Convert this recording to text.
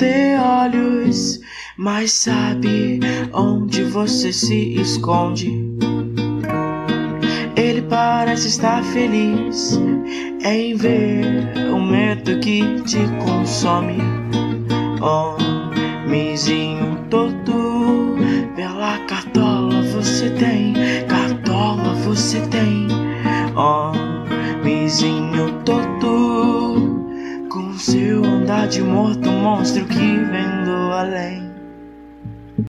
ter olhos, mas sabe onde você se esconde. Ele parece estar feliz em ver o medo que te consome. Homenzinho todo, pela cartola você tem, cartola você tem. Homenzinho todo, seu andar de morto, monstro que vem do além.